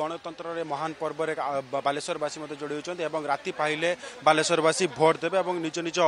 ଗଣତନ୍ତ୍ରରେ ମହାନ ପର୍ବରେ ବାଲେଶ୍ୱରବାସୀ ମଧ୍ୟ ଯୋଡ଼ି ଏବଂ ରାତି ପାଇଲେ ବାଲେଶ୍ୱରବାସୀ ଭୋଟ୍ ଦେବେ ଏବଂ ନିଜ ନିଜ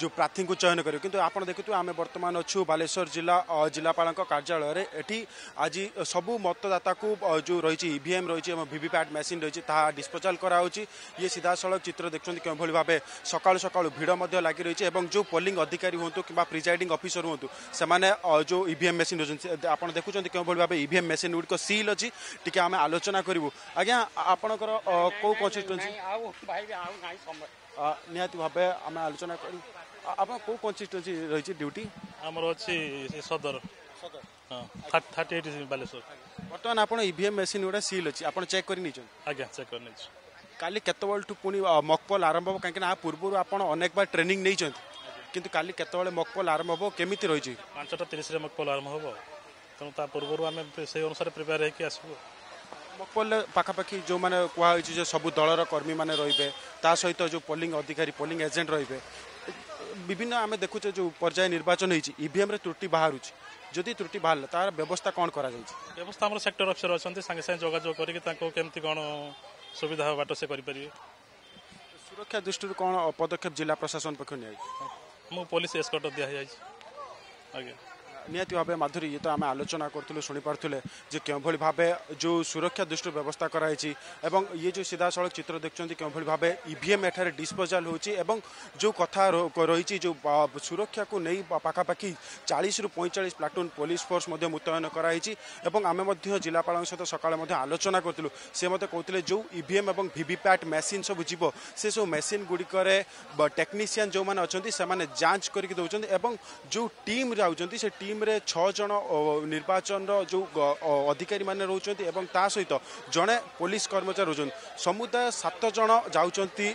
ଯେଉଁ ପ୍ରାର୍ଥୀଙ୍କୁ ଚୟନ କରିବେ କିନ୍ତୁ ଆପଣ ଦେଖୁଥିବେ ଆମେ ବର୍ତ୍ତମାନ ଅଛୁ ବାଲେଶ୍ୱର ଜିଲ୍ଲା ଜିଲ୍ଲାପାଳଙ୍କ କାର୍ଯ୍ୟାଳୟରେ ଏଠି ଆଜି ସବୁ ମତଦାତାକୁ ଯେଉଁ ରହିଛି ଇଭିଏମ୍ ରହିଛି ଏବଂ ଭିଭିପ୍ୟାଟ୍ ମେସିନ୍ ରହିଛି ତାହା ଡିସ୍ପୋଜାଲ୍ କରାହେଉଛି ଇଏ ସିଧାସଳଖ ଚିତ୍ର ଦେଖୁଛନ୍ତି କେଉଁଭଳି ଭାବେ ସକାଳୁ ସକାଳୁ ଭିଡ଼ ମଧ୍ୟ ଲାଗି ରହିଛି ଏବଂ ଯେଉଁ ପୋଲିଂ ଅଧିକାରୀ ହୁଅନ୍ତୁ କିମ୍ବା ପ୍ରିଜାଇଡିଂ ଅଫିସର ହୁଅନ୍ତୁ ସେମାନେ ଯେଉଁ ଇଭିଏମ୍ ମେସିନ୍ ରହୁଛନ୍ତି ଆପଣ ଦେଖୁଛନ୍ତି କେଉଁଭଳି ଭାବେ ଇଭିଏମ୍ ମେସିନ୍ ଗୁଡ଼ିକ ସିଲ୍ ଅଛି ଟିକେ ଆମେ ଆଲୋଚନା କରି କରିବୁ ଆଜ୍ଞା ଆପଣଙ୍କର କେଉଁ କନଷ୍ଟିଟ୍ୟୁଏନ୍ସି ନିହାତି ଭାବେ ଆମେ ଆଲୋଚନା କରୁ ଆପଣ କେଉଁ କନଷ୍ଟିଟ୍ୟୁଏନ୍ସି ରହିଛି ଡ୍ୟୁଟି ଆମର ଅଛି ସଦର থার্টি এইট বালেশ্বর বর্তমান আপনার ইভিএম মেসিন গুড়া সিল অছি আপনার চেক করে নিয়েছেন আজ্ঞা চেক করে নিয়েছি কালি কেতবেলঠু পুনি মকপল আরম্ভ হব কারণ না পূর্বর আপনার অনেকবার ট্রেনিং নিয়েছেন কিন্তু কালি কেতবেলে মকপল আরম্ভ হব কেমিতি রয়েছে পাঁচটা তিরিশে মকপল আরম্ভ হব তেমন তা পূর্বর আমি সেই অনুসারে প্রিপেয়ার হয়েকি আসবু মকপল পাখাপাখি ଯେଉଁମାନେ କୁହାହେଇଛି ଯେ ସବୁ ଦଳର କର୍ମୀମାନେ ରହିବେ ତା ସହିତ ଯେଉଁ ପୋଲିଂ ଅଧିକାରୀ ପୋଲିଂ ଏଜେଣ୍ଟ ରହିବେ ବିଭିନ୍ନ ଆମେ ଦେଖୁଛେ ଯେଉଁ ପର୍ଯ୍ୟାୟ ନିର୍ବାଚନ ହେଇଛି ଇଭିଏମ୍ରେ ତ୍ରୁଟି ବାହାରୁଛି ଯଦି ତ୍ରୁଟି ବାହାରିଲା ତାର ବ୍ୟବସ୍ଥା କ'ଣ କରାଯାଇଛି ବ୍ୟବସ୍ଥା ଆମର ସେକ୍ଟର ଅଫିସର ଅଛନ୍ତି ସାଙ୍ଗେ ସାଙ୍ଗେ ଯୋଗାଯୋଗ କରିକି ତାଙ୍କୁ କେମିତି କ'ଣ ସୁବିଧା ହେବ ବାଟ ସେ କରିପାରିବେ ସୁରକ୍ଷା ଦୃଷ୍ଟିରୁ କ'ଣ ପଦକ୍ଷେପ ଜିଲ୍ଲା ପ୍ରଶାସନ ପକ୍ଷରୁ ନିଆଯାଇଛି ମୁଁ ପୋଲିସ ଏସ୍କଟ ଦିଆଯାଇଛି ଆଜ୍ଞା ନିହାତି ଭାବେ ମାଧୁରୀ ଇଏ ତ ଆମେ ଆଲୋଚନା କରୁଥିଲୁ ଶୁଣିପାରୁଥିଲେ ଯେ କେଉଁଭଳି ଭାବେ ଯେଉଁ ସୁରକ୍ଷା ଦୃଷ୍ଟିରୁ ବ୍ୟବସ୍ଥା କରାଯାଇଛି ଏବଂ ଇଏ ଯେଉଁ ସିଧାସଳଖ ଚିତ୍ର ଦେଖୁଛନ୍ତି କେଉଁଭଳି ଭାବେ ଇଭିଏମ୍ ଏଠାରେ ଡିସ୍ପୋଜାଲ୍ ହେଉଛି ଏବଂ ଯେଉଁ କଥା ରହିଛି ଯେଉଁ ସୁରକ୍ଷାକୁ ନେଇ ପାଖାପାଖି ଚାଳିଶରୁ ପଇଁଚାଳିଶ ପ୍ଲାଟୁନ୍ ପୋଲିସ ଫୋର୍ସ ମଧ୍ୟ ମୁତୟନ କରାଯାଇଛି ଏବଂ ଆମେ ମଧ୍ୟ ଜିଲ୍ଲାପାଳଙ୍କ ସହିତ ସକାଳେ ମଧ୍ୟ ଆଲୋଚନା କରିଥିଲୁ ସେ ମଧ୍ୟ କହୁଥିଲେ ଯେଉଁ ଇଭିଏମ୍ ଏବଂ ଭିଭିପ୍ୟାଟ୍ ମେସିନ୍ ସବୁ ଯିବ ସେସବୁ ମେସିନ୍ ଗୁଡ଼ିକରେ ଟେକ୍ନିସିଆନ୍ ଯେଉଁମାନେ ଅଛନ୍ତି ସେମାନେ ଯାଞ୍ଚ କରିକି ଦେଉଛନ୍ତି ଏବଂ ଯେଉଁ ଟିମ୍ ଯାଉଛନ୍ତି ସେ ଟିମ୍ ଟିମ୍ରେ ଛଅ ଜଣ ନିର୍ବାଚନର ଯେଉଁ ଅଧିକାରୀମାନେ ରହୁଛନ୍ତି ଏବଂ ତା ସହିତ ଜଣେ ପୋଲିସ କର୍ମଚାରୀ ରହୁଛନ୍ତି ସମୁଦାୟ ସାତ ଜଣ ଯାଉଛନ୍ତି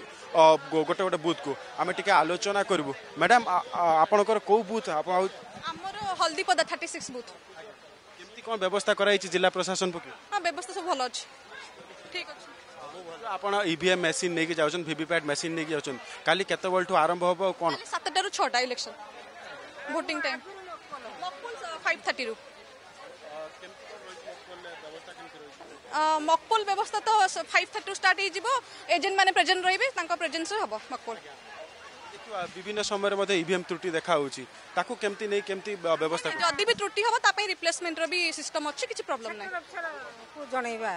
ଗୋଟେ ଗୋଟେ ବୁଥକୁ ଆମେ ଟିକେ ଆଲୋଚନା କରିବୁ ମ୍ୟାଡ଼ାମ୍ ଆପଣଙ୍କର କେଉଁ ବୁଥ୍ ଆପଣ ଆମର ହଳଦୀପଦା ଥାର୍ଟି ସିକ୍ସ ବୁଥ୍ କେମିତି କ'ଣ ବ୍ୟବସ୍ଥା କରାଯାଇଛି ଜିଲ୍ଲା ପ୍ରଶାସନ ପକ୍ଷରୁ ହଁ ବ୍ୟବସ୍ଥା ସବୁ ଭଲ ଅଛି ଠିକ୍ ଅଛି ଆପଣ ଇଭିଏମ୍ ମେସିନ୍ ନେଇକି ଯାଉଛନ୍ତି ଭିଭିପ୍ୟାଟ୍ ମେସିନ୍ ନେଇକି ଯାଉଛନ୍ତି କାଲି କେତେବେଳଠୁ ଆରମ୍ଭ ହେବ କ'ଣ ସାତଟାରୁ ଛଅଟା ଇଲେକ୍ସନ୍ ଭୋଟିଂ ଟାଇମ୍ কিরূপ মকপুল ব্যবস্থা তো ফাইভ থার্টি স্টার্ট হয়েযিব এজেন্ট মানে প্রেজেন্ট রহবে তাঁর প্রেজেন্স হব মকপুল বিভিন্ন সময় মধ্যে ইভিএম ত্রুটি দেখা হচ্ছে তাকে কেমতি নেই কেমতি ব্যবস্থা যদি বি ত্রুটি হব তা রিপ্লেসমেন্টর বি সিস্টম অছি কিছু প্রবলেম নাই জনাইবা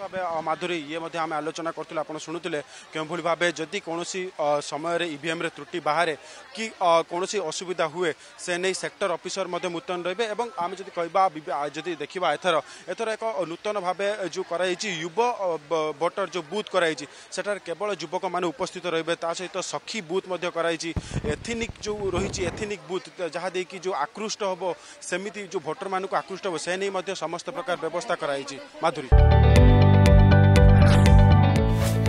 ভাবে ମାଧୁରୀ ଇଏ ମଧ୍ୟ ଆମେ ଆଲୋଚନା କରୁଥିଲୁ ଆପଣ ଶୁଣୁଥିଲେ କେଉଁଭଳି ଭାବେ ଯଦି କୌଣସି ସମୟରେ ଇଭିଏମ୍ରେ ତ୍ରୁଟି ବାହାରେ କି କୌଣସି ଅସୁବିଧା ହୁଏ ସେ ନେଇ ସେକ୍ଟର ଅଫିସର ମଧ୍ୟ ମୁତୟନ ରହିବେ ଏବଂ ଆମେ ଯଦି କହିବା ଯଦି ଦେଖିବା ଏଥର ଏଥର ଏକ ନୂତନ ଭାବେ ଯେଉଁ କରାଯାଇଛି ଯୁବ ଭୋଟର ଯେଉଁ ବୁଥ୍ କରାଯାଇଛି ସେଠାରେ କେବଳ ଯୁବକମାନେ ଉପସ୍ଥିତ ରହିବେ ତା ସହିତ ସଖୀ ବୁଥ୍ ମଧ୍ୟ କରାଯାଇଛି ଏଥିନିକ୍ ଯେଉଁ ରହିଛି ଏଥିନିକ୍ ବୁଥ୍ ଯାହା ଦେଇକି ଯେଉଁ ଆକୃଷ୍ଟ ହେବ ସେମିତି ଯେଉଁ ଭୋଟରମାନଙ୍କୁ ଆକୃଷ୍ଟ ହେବ ସେ ନେଇ ମଧ୍ୟ ସମସ୍ତ ପ୍ରକାର ବ୍ୟବସ୍ଥା କରାଯାଇଛି ମାଧୁରୀ